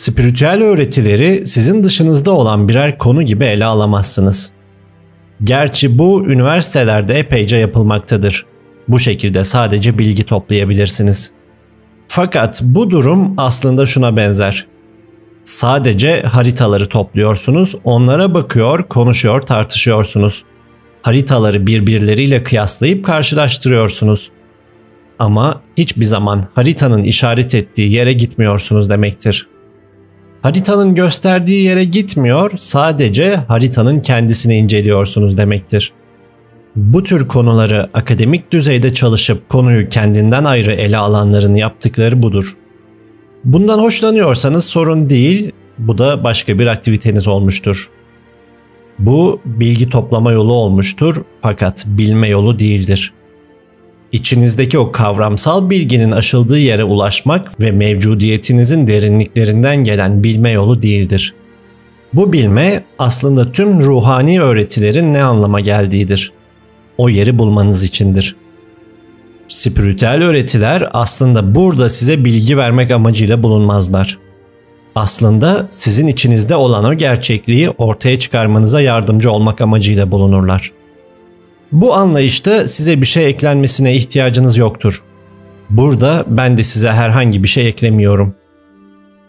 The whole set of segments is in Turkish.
Spiritüel öğretileri sizin dışınızda olan birer konu gibi ele alamazsınız. Gerçi bu üniversitelerde epeyce yapılmaktadır. Bu şekilde sadece bilgi toplayabilirsiniz. Fakat bu durum aslında şuna benzer. Sadece haritaları topluyorsunuz, onlara bakıyor, konuşuyor, tartışıyorsunuz. Haritaları birbirleriyle kıyaslayıp karşılaştırıyorsunuz. Ama hiçbir zaman haritanın işaret ettiği yere gitmiyorsunuz demektir. Haritanın gösterdiği yere gitmiyor, sadece haritanın kendisini inceliyorsunuz demektir. Bu tür konuları akademik düzeyde çalışıp konuyu kendinden ayrı ele alanların yaptıkları budur. Bundan hoşlanıyorsanız sorun değil, bu da başka bir aktiviteniz olmuştur. Bu bilgi toplama yolu olmuştur fakat bilme yolu değildir. İçinizdeki o kavramsal bilginin aşıldığı yere ulaşmak ve mevcudiyetinizin derinliklerinden gelen bilme yolu değildir. Bu bilme aslında tüm ruhani öğretilerin ne anlama geldiğidir. O yeri bulmanız içindir. Spiritüel öğretiler aslında burada size bilgi vermek amacıyla bulunmazlar. Aslında sizin içinizde olan o gerçekliği ortaya çıkarmanıza yardımcı olmak amacıyla bulunurlar. Bu anlayışta size bir şey eklenmesine ihtiyacınız yoktur. Burada ben de size herhangi bir şey eklemiyorum.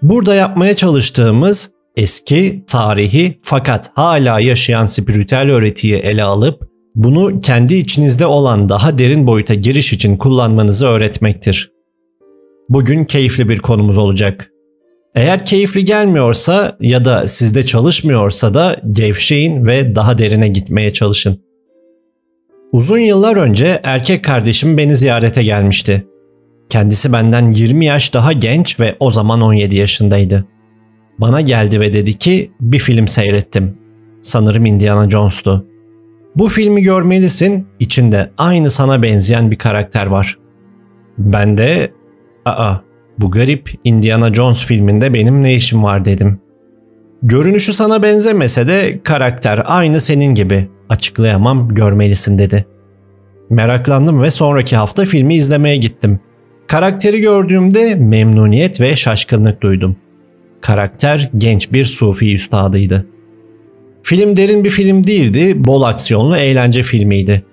Burada yapmaya çalıştığımız eski, tarihi fakat hala yaşayan spiritüel öğretiyi ele alıp bunu kendi içinizde olan daha derin boyuta giriş için kullanmanızı öğretmektir. Bugün keyifli bir konumuz olacak. Eğer keyifli gelmiyorsa ya da sizde çalışmıyorsa da gevşeyin ve daha derine gitmeye çalışın. Uzun yıllar önce erkek kardeşim beni ziyarete gelmişti. Kendisi benden 20 yaş daha genç ve o zaman 17 yaşındaydı. Bana geldi ve dedi ki bir film seyrettim. Sanırım Indiana Jones'tu. Bu filmi görmelisin, içinde aynı sana benzeyen bir karakter var. Ben de aa bu garip Indiana Jones filminde benim ne işim var dedim. Görünüşü sana benzemese de karakter aynı senin gibi. Açıklayamam, görmelisin dedi. Meraklandım ve sonraki hafta filmi izlemeye gittim. Karakteri gördüğümde memnuniyet ve şaşkınlık duydum. Karakter genç bir sufi üstadıydı. Film derin bir film değildi, bol aksiyonlu eğlence filmiydi.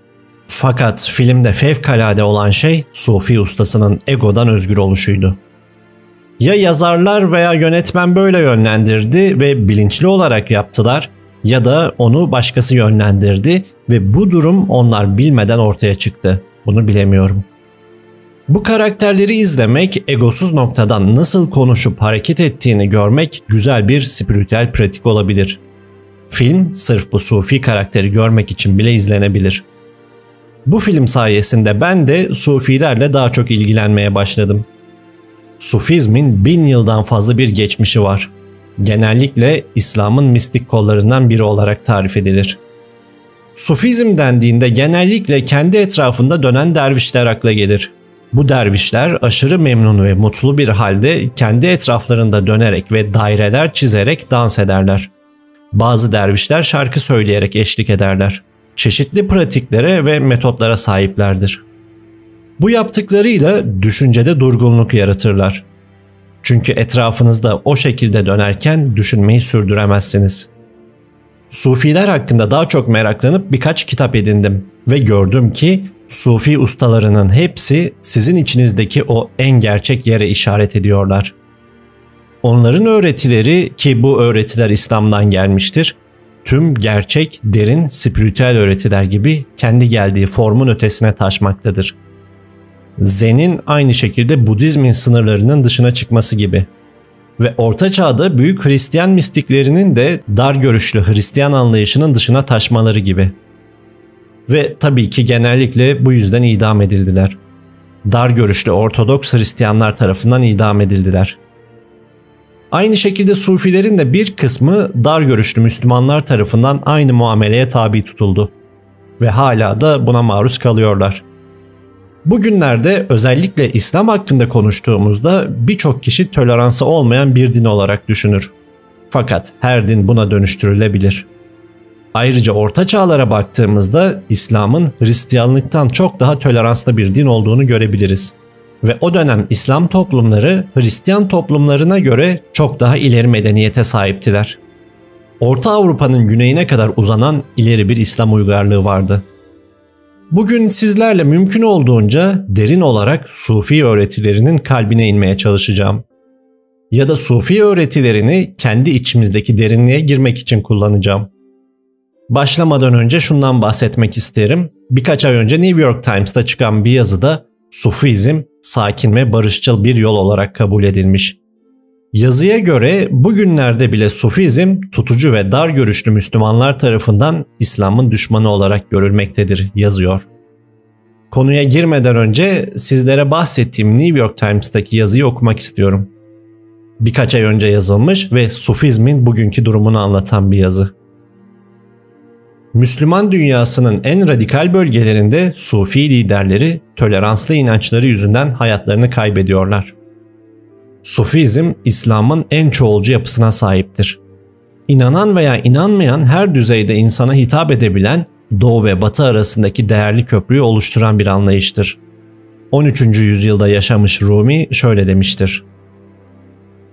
Fakat filmde fevkalade olan şey sufi ustasının egodan özgür oluşuydu. Ya yazarlar veya yönetmen böyle yönlendirdi ve bilinçli olarak yaptılar ya da onu başkası yönlendirdi ve bu durum onlar bilmeden ortaya çıktı. Bunu bilemiyorum. Bu karakterleri izlemek, egosuz noktadan nasıl konuşup hareket ettiğini görmek güzel bir spiritüel pratik olabilir. Film sırf bu sufi karakteri görmek için bile izlenebilir. Bu film sayesinde ben de sufilerle daha çok ilgilenmeye başladım. Sufizmin bin yıldan fazla bir geçmişi var. Genellikle İslam'ın mistik kollarından biri olarak tarif edilir. Sufizm dendiğinde genellikle kendi etrafında dönen dervişler akla gelir. Bu dervişler aşırı memnun ve mutlu bir halde kendi etraflarında dönerek ve daireler çizerek dans ederler. Bazı dervişler şarkı söyleyerek eşlik ederler. Çeşitli pratiklere ve metotlara sahiplerdir. Bu yaptıklarıyla düşüncede durgunluk yaratırlar. Çünkü etrafınızda o şekilde dönerken düşünmeyi sürdüremezsiniz. Sufiler hakkında daha çok meraklanıp birkaç kitap edindim ve gördüm ki Sufi ustalarının hepsi sizin içinizdeki o en gerçek yere işaret ediyorlar. Onların öğretileri ki bu öğretiler İslam'dan gelmiştir, tüm gerçek, derin, spiritüel öğretiler gibi kendi geldiği formun ötesine taşmaktadır. Zen'in aynı şekilde Budizmin sınırlarının dışına çıkması gibi. Ve Orta Çağ'da büyük Hristiyan mistiklerinin de dar görüşlü Hristiyan anlayışının dışına taşmaları gibi. Ve tabii ki genellikle bu yüzden idam edildiler. Dar görüşlü Ortodoks Hristiyanlar tarafından idam edildiler. Aynı şekilde Sufilerin de bir kısmı dar görüşlü Müslümanlar tarafından aynı muameleye tabi tutuldu. Ve hala da buna maruz kalıyorlar. Bugünlerde özellikle İslam hakkında konuştuğumuzda birçok kişi toleransı olmayan bir din olarak düşünür. Fakat her din buna dönüştürülebilir. Ayrıca orta çağlara baktığımızda İslam'ın Hristiyanlıktan çok daha toleranslı bir din olduğunu görebiliriz. ve o dönem İslam toplumları Hristiyan toplumlarına göre çok daha ileri medeniyete sahiptiler. Orta Avrupa'nın güneyine kadar uzanan ileri bir İslam uygarlığı vardı. Bugün sizlerle mümkün olduğunca derin olarak Sufi öğretilerinin kalbine inmeye çalışacağım. Ya da Sufi öğretilerini kendi içimizdeki derinliğe girmek için kullanacağım. Başlamadan önce şundan bahsetmek isterim. Birkaç ay önce New York Times'ta çıkan bir yazıda Sufizm sakin ve barışçıl bir yol olarak kabul edilmiş. Yazıya göre bugünlerde bile Sufizm tutucu ve dar görüşlü Müslümanlar tarafından İslam'ın düşmanı olarak görülmektedir yazıyor. Konuya girmeden önce sizlere bahsettiğim New York Times'taki yazıyı okumak istiyorum. Birkaç ay önce yazılmış ve Sufizmin bugünkü durumunu anlatan bir yazı. Müslüman dünyasının en radikal bölgelerinde Sufi liderleri toleranslı inançları yüzünden hayatlarını kaybediyorlar. Sufizm İslam'ın en çoğulcu yapısına sahiptir. İnanan veya inanmayan her düzeyde insana hitap edebilen Doğu ve Batı arasındaki değerli köprüyü oluşturan bir anlayıştır. 13. yüzyılda yaşamış Rumi şöyle demiştir.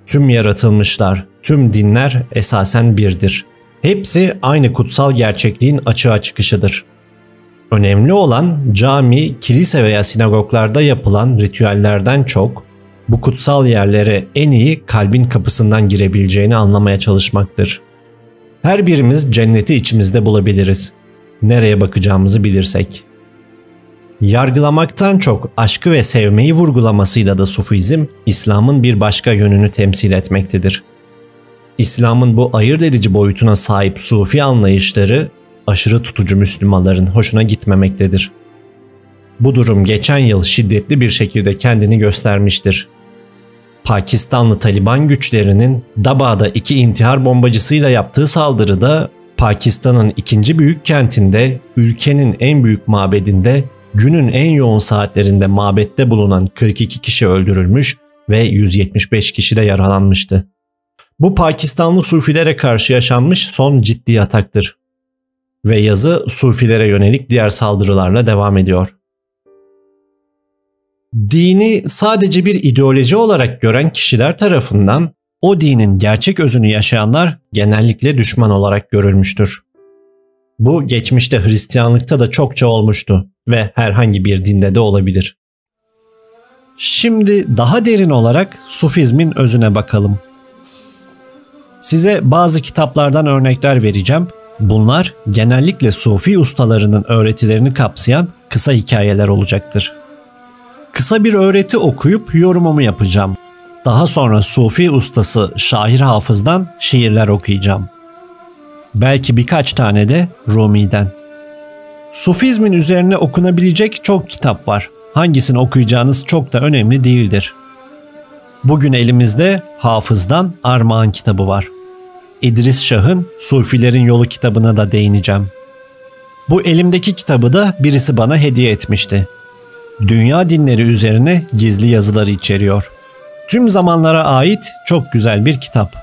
Tüm yaratılmışlar, tüm dinler esasen birdir. Hepsi aynı kutsal gerçekliğin açığa çıkışıdır. Önemli olan cami, kilise veya sinagoglarda yapılan ritüellerden çok bu kutsal yerlere en iyi kalbin kapısından girebileceğini anlamaya çalışmaktır. Her birimiz cenneti içimizde bulabiliriz. Nereye bakacağımızı bilirsek. Yargılamaktan çok aşkı ve sevmeyi vurgulamasıyla da Sufizm, İslam'ın bir başka yönünü temsil etmektedir. İslam'ın bu ayırt edici boyutuna sahip Sufi anlayışları aşırı tutucu Müslümanların hoşuna gitmemektedir. Bu durum geçen yıl şiddetli bir şekilde kendini göstermiştir. Pakistanlı Taliban güçlerinin Daba'da iki intihar bombacısıyla yaptığı saldırıda Pakistan'ın ikinci büyük kentinde, ülkenin en büyük mabedinde, günün en yoğun saatlerinde mabette bulunan 42 kişi öldürülmüş ve 175 kişi de yaralanmıştı. Bu Pakistanlı Sufilere karşı yaşanmış son ciddi ataktır. Ve yazı Sufilere yönelik diğer saldırılarla devam ediyor. Dini sadece bir ideoloji olarak gören kişiler tarafından o dinin gerçek özünü yaşayanlar genellikle düşman olarak görülmüştür. Bu geçmişte Hristiyanlıkta da çokça olmuştu ve herhangi bir dinde de olabilir. Şimdi daha derin olarak Sufizmin özüne bakalım. Size bazı kitaplardan örnekler vereceğim. Bunlar genellikle Sufi ustalarının öğretilerini kapsayan kısa hikayeler olacaktır. Kısa bir öğreti okuyup yorumumu yapacağım. Daha sonra Sufi ustası Şair Hafız'dan şiirler okuyacağım. Belki birkaç tane de Rumi'den. Sufizmin üzerine okunabilecek çok kitap var. Hangisini okuyacağınız çok da önemli değildir. Bugün elimizde Hafız'dan Armağan kitabı var. İdris Şah'ın Sufilerin Yolu kitabına da değineceğim. Bu elimdeki kitabı da birisi bana hediye etmişti. Dünya dinleri üzerine gizli yazıları içeriyor. Tüm zamanlara ait çok güzel bir kitap.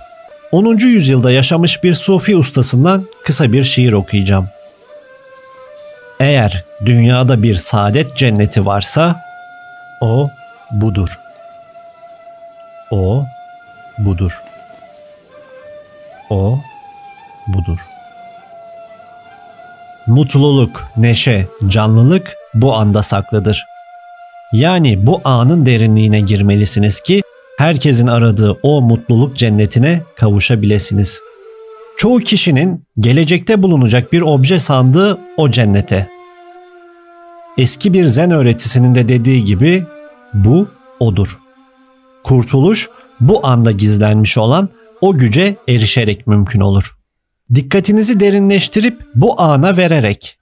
10. yüzyılda yaşamış bir Sufi ustasından kısa bir şiir okuyacağım. Eğer dünyada bir saadet cenneti varsa o budur. O budur. O budur. Mutluluk, neşe, canlılık bu anda saklıdır. Yani bu anın derinliğine girmelisiniz ki herkesin aradığı o mutluluk cennetine kavuşabilesiniz. Çoğu kişinin gelecekte bulunacak bir obje sandığı o cennete. Eski bir zen öğretisinin de dediği gibi bu odur. Kurtuluş bu anda gizlenmiş olan o güce erişerek mümkün olur. Dikkatinizi derinleştirip bu ana vererek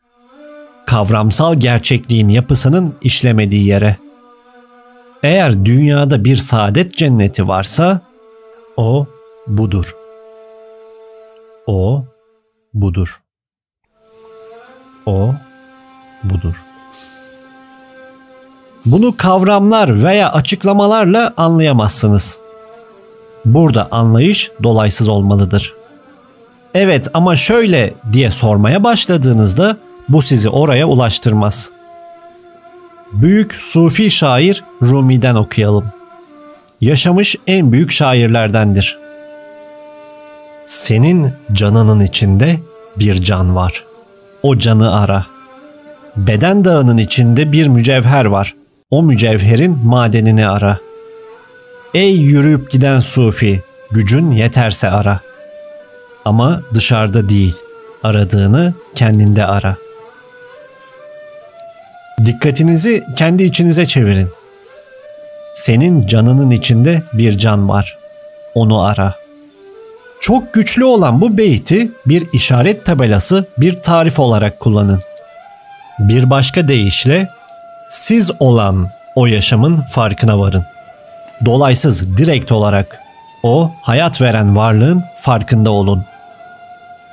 kavramsal gerçekliğin yapısının işlemediği yere. Eğer dünyada bir saadet cenneti varsa o budur. O budur. O budur. Bunu kavramlar veya açıklamalarla anlayamazsınız. Burada anlayış dolaysız olmalıdır. Evet ama şöyle diye sormaya başladığınızda bu sizi oraya ulaştırmaz. büyük Sufi şair Rumi'den okuyalım. Yaşamış en büyük şairlerdendir. Senin canının içinde bir can var. O canı ara. Beden dağının içinde bir mücevher var. O mücevherin madenini ara. Ey yürüyüp giden sufi, gücün yeterse ara. Ama dışarıda değil, aradığını kendinde ara. Dikkatinizi kendi içinize çevirin. Senin canının içinde bir can var. Onu ara. Çok güçlü olan bu beyti bir işaret tabelası, bir tarif olarak kullanın. Bir başka deyişle siz olan o yaşamın farkına varın. Dolaysız direkt olarak o hayat veren varlığın farkında olun.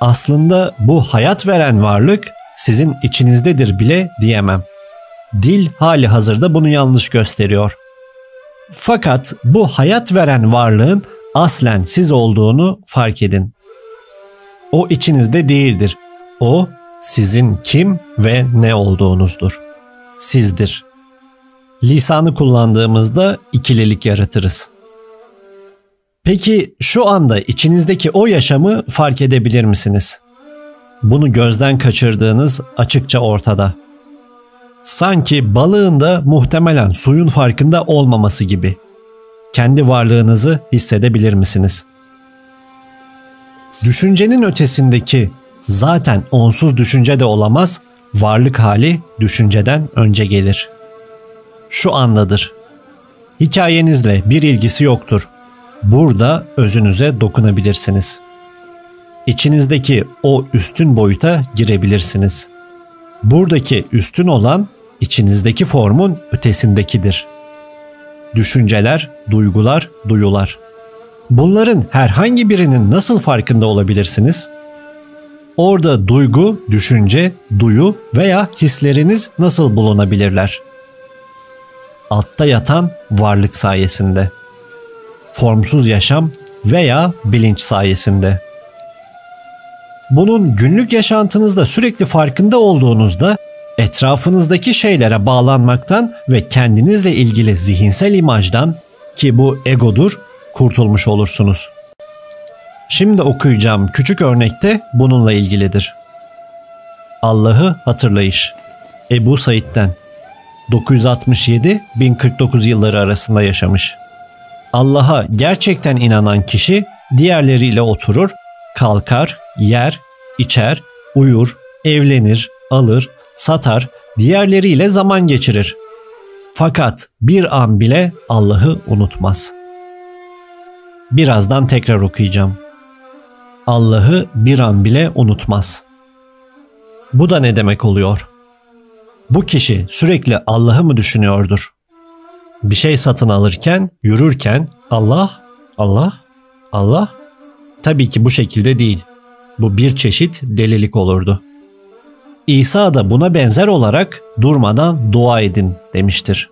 Aslında bu hayat veren varlık sizin içinizdedir bile diyemem. Dil hali hazırda bunu yanlış gösteriyor. Fakat bu hayat veren varlığın aslen siz olduğunu fark edin. O içinizde değildir. O sizin kim ve ne olduğunuzdur. Sizdir. Lisanı kullandığımızda ikililik yaratırız. Peki şu anda içinizdeki o yaşamı fark edebilir misiniz? Bunu gözden kaçırdığınız açıkça ortada. Sanki balığın da muhtemelen suyun farkında olmaması gibi. Kendi varlığınızı hissedebilir misiniz? Düşüncenin ötesindeki zaten onsuz düşünce de olamaz, varlık hali düşünceden önce gelir. Şu andadır. Hikayenizle bir ilgisi yoktur. Burada özünüze dokunabilirsiniz. İçinizdeki o üstün boyuta girebilirsiniz. Buradaki üstün olan içinizdeki formun ötesindekidir. Düşünceler, duygular, duyular. Bunların herhangi birinin nasıl farkında olabilirsiniz? Orada duygu, düşünce, duyu veya hisleriniz nasıl bulunabilirler? Altta yatan varlık sayesinde. Formsuz yaşam veya bilinç sayesinde. Bunun günlük yaşantınızda sürekli farkında olduğunuzda etrafınızdaki şeylere bağlanmaktan ve kendinizle ilgili zihinsel imajdan ki bu egodur kurtulmuş olursunuz. Şimdi okuyacağım küçük örnekte bununla ilgilidir. Allah'ı hatırlayış. Ebu Said'den 967-1049 yılları arasında yaşamış. Allah'a gerçekten inanan kişi diğerleriyle oturur, kalkar, yer, içer, uyur, evlenir, alır, satar, diğerleriyle zaman geçirir. Fakat bir an bile Allah'ı unutmaz. Birazdan tekrar okuyacağım. Allah'ı bir an bile unutmaz. Bu da ne demek oluyor? Bu kişi sürekli Allah'ı mı düşünüyordur? Bir şey satın alırken, yürürken Allah, Allah, Allah. Tabii ki bu şekilde değil. Bu bir çeşit delilik olurdu. İsa da buna benzer olarak durmadan dua edin demiştir.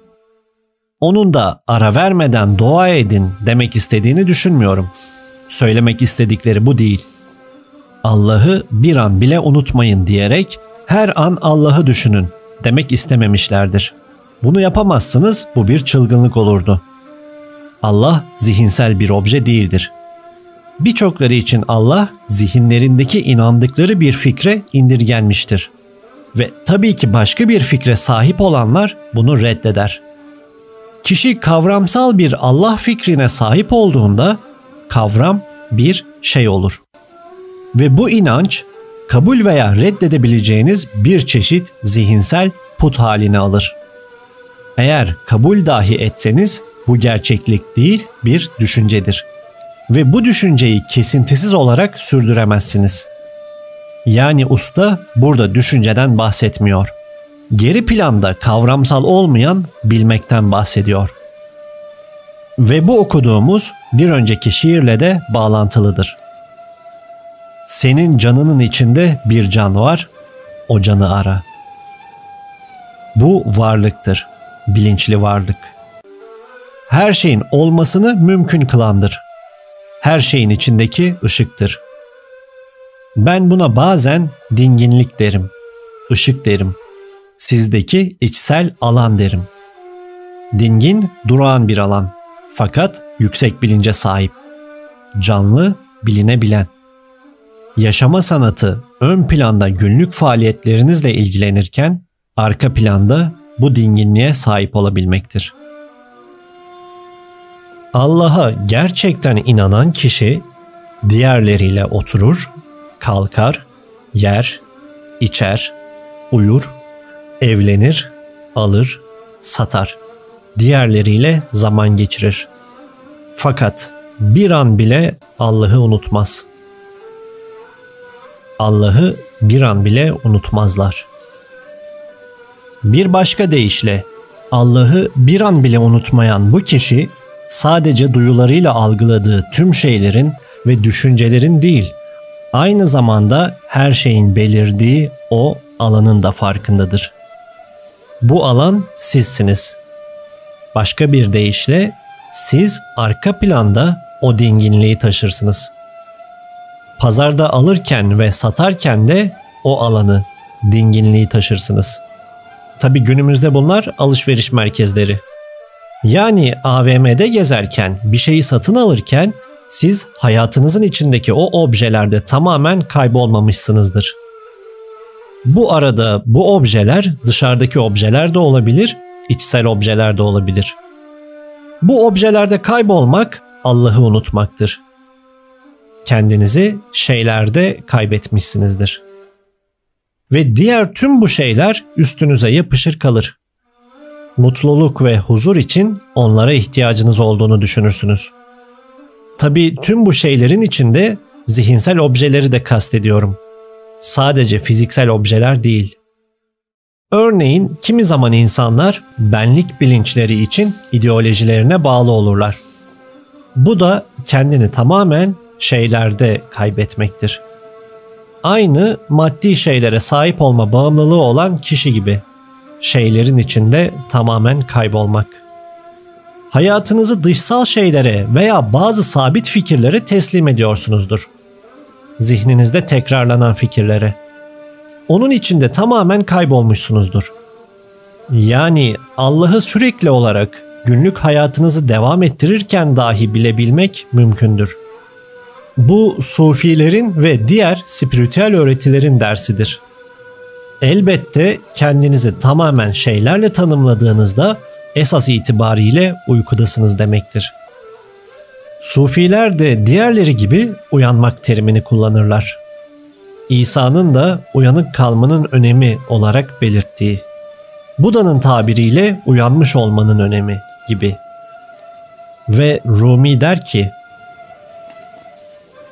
Onun da ara vermeden dua edin demek istediğini düşünmüyorum. Söylemek istedikleri bu değil. Allah'ı bir an bile unutmayın diyerek her an Allah'ı düşünün demek istememişlerdir. Bunu yapamazsınız bu bir çılgınlık olurdu. Allah zihinsel bir obje değildir. Birçokları için Allah zihinlerindeki inandıkları bir fikre indirgenmiştir. Ve tabii ki başka bir fikre sahip olanlar bunu reddeder. Kişi kavramsal bir Allah fikrine sahip olduğunda kavram bir şey olur. Ve bu inanç kabul veya reddedebileceğiniz bir çeşit zihinsel put halini alır. Eğer kabul dahi etseniz bu gerçeklik değil bir düşüncedir. Ve bu düşünceyi kesintisiz olarak sürdüremezsiniz. Yani usta burada düşünceden bahsetmiyor. Geri planda kavramsal olmayan bilmekten bahsediyor. Ve bu okuduğumuz bir önceki şiirle de bağlantılıdır. Senin canının içinde bir can var, o canı ara. Bu varlıktır, bilinçli varlık. Her şeyin olmasını mümkün kılandır. Her şeyin içindeki ışıktır. Ben buna bazen dinginlik derim, ışık derim. sizdeki içsel alan derim. Dingin, durağan bir alan. Fakat yüksek bilince sahip. Canlı, bilinebilen. Yaşama sanatı ön planda günlük faaliyetlerinizle ilgilenirken arka planda bu dinginliğe sahip olabilmektir. Allah'a gerçekten inanan kişi diğerleriyle oturur, kalkar, yer, içer, uyur, evlenir, alır, satar. Diğerleriyle zaman geçirir. Fakat bir an bile Allah'ı unutmaz. Allah'ı bir an bile unutmazlar. Bir başka deyişle Allah'ı bir an bile unutmayan bu kişi sadece duyularıyla algıladığı tüm şeylerin ve düşüncelerin değil, aynı zamanda her şeyin belirdiği o alanın da farkındadır. Bu alan sizsiniz. Başka bir deyişle siz arka planda o dinginliği taşırsınız. Pazarda alırken ve satarken de o alanı, dinginliği taşırsınız. Tabi günümüzde bunlar alışveriş merkezleri. Yani AVM'de gezerken, bir şeyi satın alırken siz hayatınızın içindeki o objelerde tamamen kaybolmamışsınızdır. Bu arada bu objeler dışarıdaki objeler de olabilir, içsel objeler de olabilir. Bu objelerde kaybolmak Allah'ı unutmaktır. Kendinizi şeylerde kaybetmişsinizdir. Ve diğer tüm bu şeyler üstünüze yapışır kalır. Mutluluk ve huzur için onlara ihtiyacınız olduğunu düşünürsünüz. Tabi tüm bu şeylerin içinde zihinsel objeleri de kastediyorum. Sadece fiziksel objeler değil. Örneğin kimi zaman insanlar benlik bilinçleri için ideolojilerine bağlı olurlar. Bu da kendini tamamen şeylerde kaybetmektir. Aynı maddi şeylere sahip olma bağımlılığı olan kişi gibi. Şeylerin içinde tamamen kaybolmak. Hayatınızı dışsal şeylere veya bazı sabit fikirlere teslim ediyorsunuzdur. Zihninizde tekrarlanan fikirlere. Onun içinde tamamen kaybolmuşsunuzdur. Yani Allah'ı sürekli olarak günlük hayatınızı devam ettirirken dahi bilebilmek mümkündür. Bu sufilerin ve diğer spiritüel öğretilerin dersidir. Elbette kendinizi tamamen şeylerle tanımladığınızda esas itibariyle uykudasınız demektir. Sufiler de diğerleri gibi uyanmak terimini kullanırlar. İsa'nın da uyanık kalmanın önemi olarak belirttiği. Buda'nın tabiriyle uyanmış olmanın önemi gibi. Ve Rumi der ki,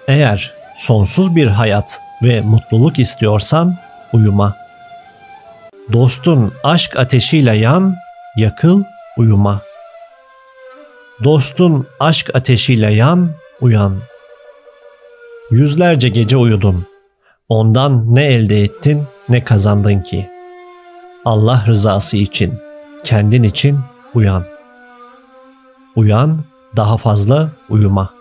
eğer sonsuz bir hayat ve mutluluk istiyorsan uyuma. Dostun aşk ateşiyle yan, yakıl, uyuma. Dostun aşk ateşiyle yan, uyan. Yüzlerce gece uyudun. Ondan ne elde ettin ne kazandın ki. Allah rızası için, kendin için uyan. Uyan, daha fazla uyuma.''